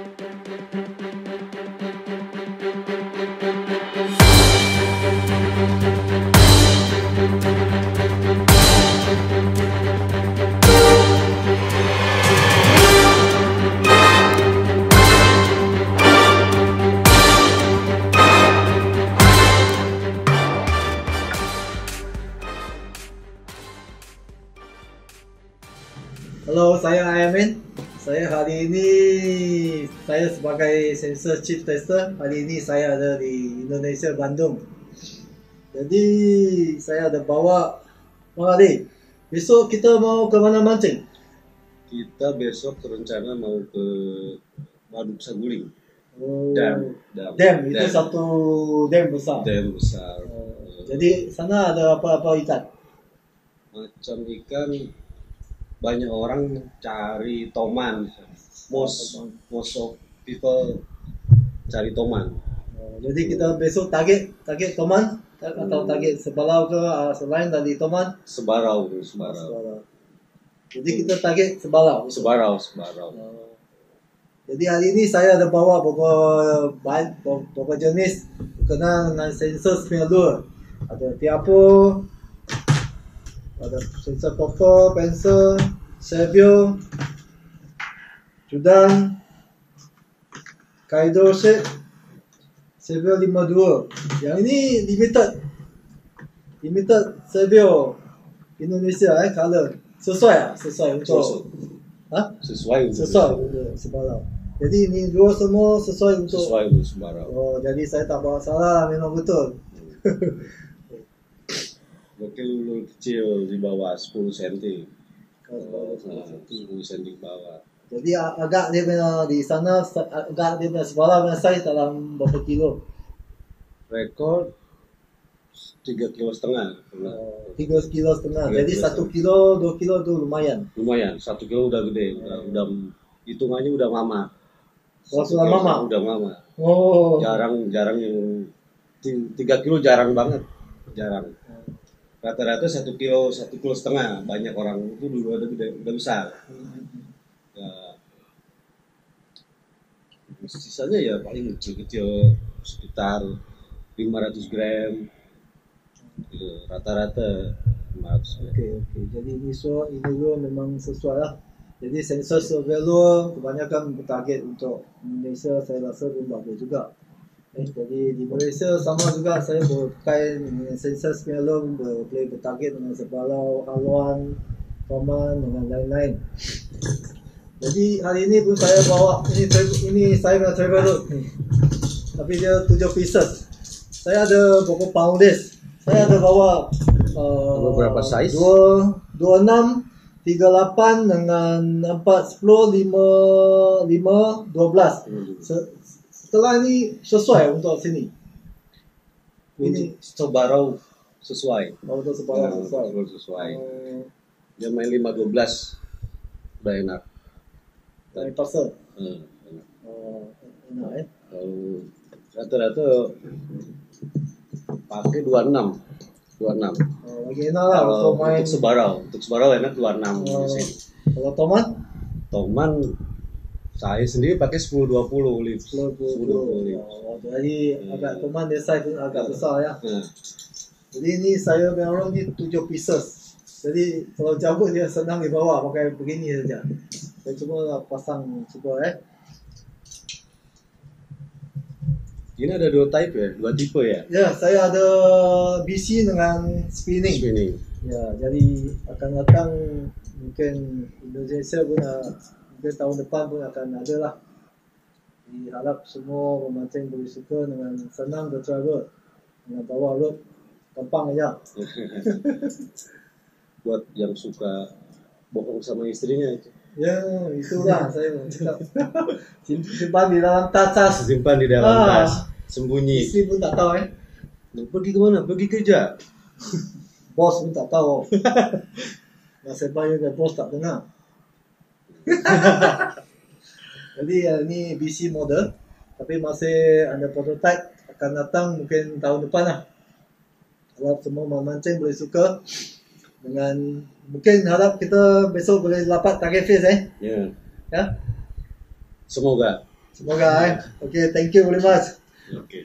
Música sebagai sensor chief tester. Hari ini saya ada di Indonesia Bandung. Jadi saya ada bawa Bang Ali. Besok kita mau ke mana mancing? Kita besok rencana mau ke Waduk Saguling. Oh, Dam. Dam, Dam itu satu dam besar. dam besar. Oh, jadi sana ada apa-apa ikan? Macam ikan banyak orang cari toman. Most of people cari toman. Oh, jadi kita besok target target Toman atau target sebalau ke ah, selain dari Toman? Sebarau, sebarau. Sebalau. Jadi kita target sebalau. Sebarau, sebarau. Oh. Jadi hari ini saya ada bawa beberapa beberapa jenis berkenaan dengan sensor smell lure. Ada Tiapo, ada sensor popper, pencil, Sebio, Judan, Kaido set, Sebio 52. Yang ini limited. Limited Sebio Indonesia eh color. Sesuai ah, sesuai untuk Sesuai. Ha? Sesuai untuk Sesuai untuk sebarang. Jadi ini dua semua sesuai untuk sesuai untuk sebarau. Oh, jadi saya tak bawa salah memang betul. Mungkin kecil di bawah 10 cm. Oh, 10 cm di bawah. Jadi agak dia punya di sana sa- agak dia punya sebarang punya size dalam berapa kilo? Rekor 3 kilo setengah. Tiga kilo setengah. Tiga Jadi satu kilo, dua kilo tu lumayan. lumayan satu kilo udah gede udah, udah hitungannya udah mama Oh, sudah mama? udah mama Oh. jarang jarang yang ti- tiga kilo jarang banget jarang rata-rata satu kilo satu kilo setengah banyak orang itu dulu udah udah, udah besar ya, sisanya ya paling kecil-kecil sekitar 500 gram gitu, rata-rata 500 gram Okey, okey. Jadi ini so ini dulu memang sesuai lah. Jadi sensor surveillance kebanyakan bertarget untuk Malaysia saya rasa pun bagus juga. Eh, jadi di Malaysia sama juga saya berkait dengan sensor ber, boleh bertarget dengan sebalau, haluan, command dengan lain-lain. Jadi hari ini pun saya bawa ini ini saya punya travel load ni. Tapi dia 7 pieces. Saya ada berapa pound this? Saya ada bawa uh, Berapa size? 2 26 38 dengan 4 10 5 5 12. Se- setelah ini sesuai untuk sini. ini sebarau sesuai untuk sebarang Nah, sesuai. sebarau sesuai Oh, dia main 5 12 udah enak dari pasal. Hmm, enak. Oh, enak eh. kalau rata-rata pakai 26 26 Oh, lagi enak lah kalau untuk main. untuk sebarau untuk sebarau enak 26 Oh, di kalau Toman Toman saya sendiri pakai 10 20 lips 10 10 lips Oh, jadi agak Toman dia size agak besar ya. Nah, Jadi ini saya punya orang ni 7 pieces. Jadi kalau cabut dia senang dibawa pakai begini saja. Saya nak pasang cuba eh. ini ada dua type ya dua tipe ya Ya, saya ada BC dengan spinning. spinning Ya, jadi akan datang mungkin Indonesia pun ah, mungkin tahun depan pun akan ada lah. Diharap semua pemancing boleh suka dengan senang bertravel dengan bawa rope gampang aja. buat yang suka bohong sama istrinya itu Ya, itulah saya mau cakap. Sim- Simpan di dalam tas tas. simpan di dalam Ah. tas sembunyi Isteri pun tak tahu eh. pergi kemana pergi kerja Bos pun tak tahu. Nasib baik dia bos tak dengar. Jadi uh, ni BC model tapi masih ada prototype akan datang mungkin tahun depan lah. Harap semua memancing boleh suka dengan mungkin harap kita besok boleh dapat target face eh. ya Ya. semoga Semoga eh. Okay, thank you very much. Oke.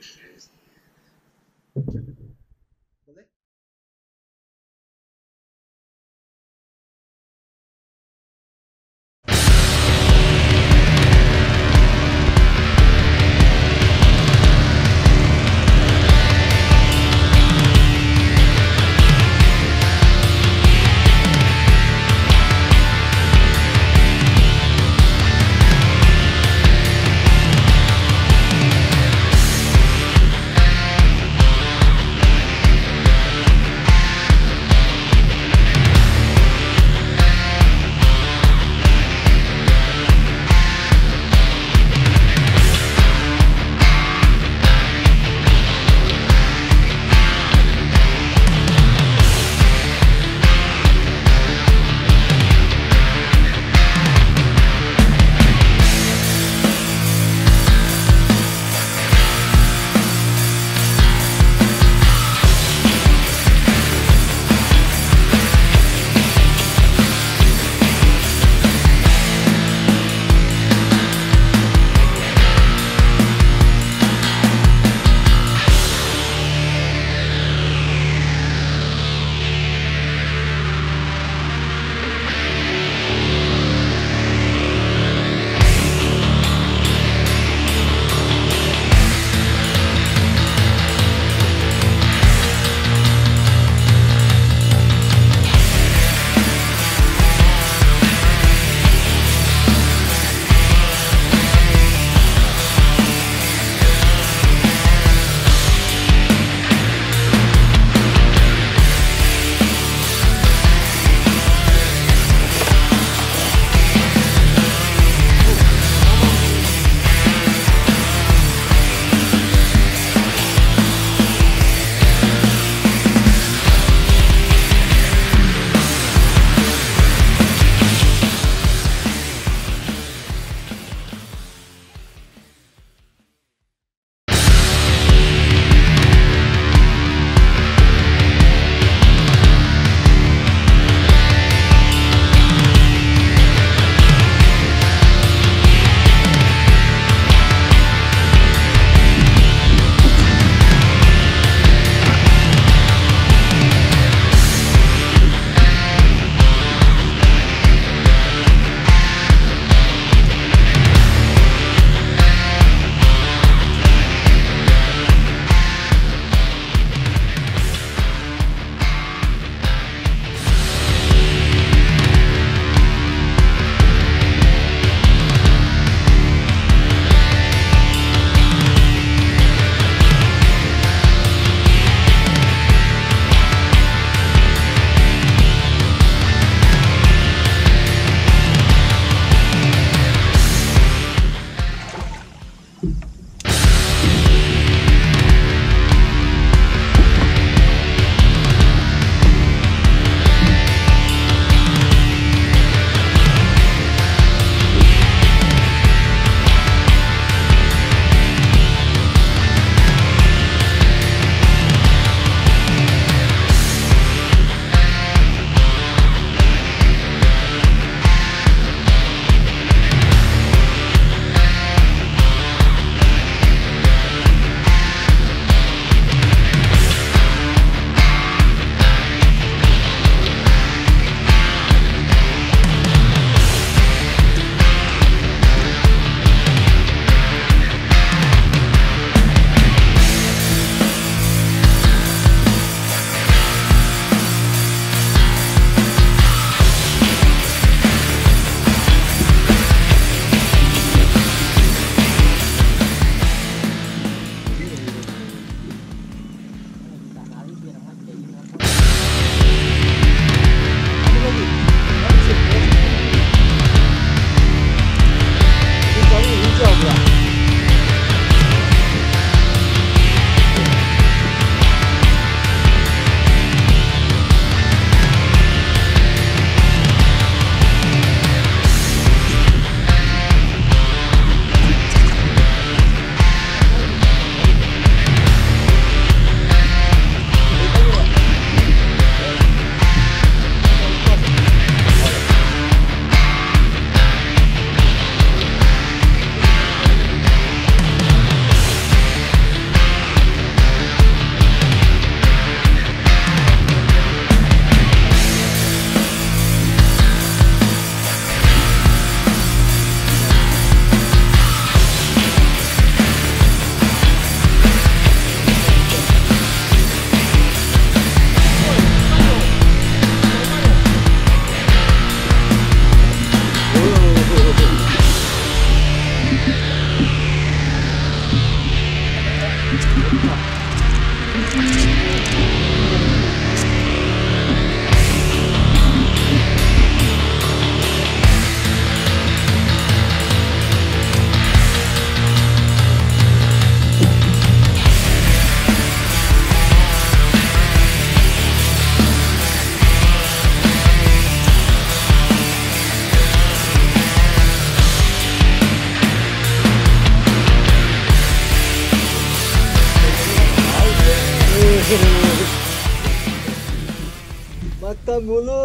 mulu.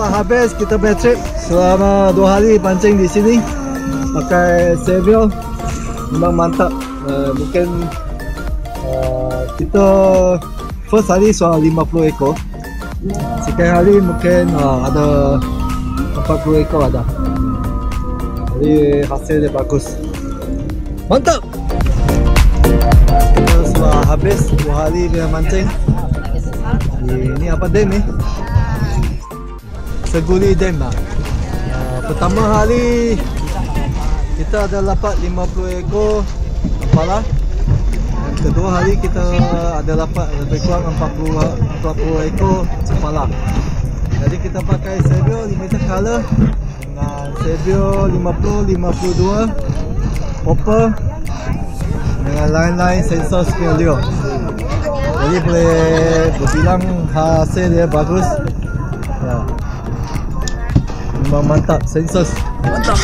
Setelah habis kita punya trip selama dua hari pancing di sini pakai Seville memang mantap. Uh, mungkin uh, kita first hari soal 50 ekor. Second hari mungkin uh, ada 40 ekor ada. Jadi hasil dia bagus. Mantap. Kita setelah habis dua hari punya mancing. Ini apa dam ni? Seguli Dam lah. Uh, pertama hari kita ada dapat 50 ekor kepala. Dan kedua hari kita ada dapat lebih kurang 40 40 ekor kepala. Jadi kita pakai Sebio limited color dengan Sebio 50 52 popper dengan lain-lain sensor dia. Jadi boleh berbilang hasil dia bagus. Memang mantap sensor Mantap.